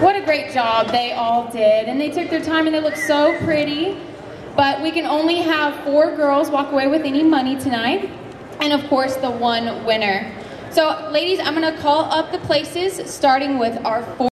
What a great job they all did. And they took their time and they looked so pretty. But we can only have four girls walk away with any money tonight. And of course, the one winner. So ladies, I'm gonna call up the places starting with our four